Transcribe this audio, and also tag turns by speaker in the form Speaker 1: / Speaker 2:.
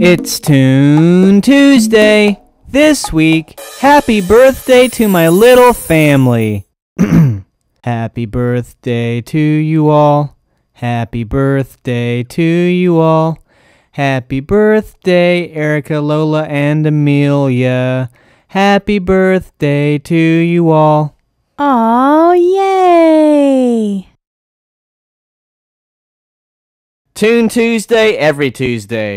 Speaker 1: It's Toon Tuesday. This week, happy birthday to my little family. happy birthday to you all. Happy birthday to you all. Happy birthday, Erika, Lola, and Amelia. Happy birthday to you all.
Speaker 2: Oh, yay!
Speaker 1: Toon Tuesday every Tuesday.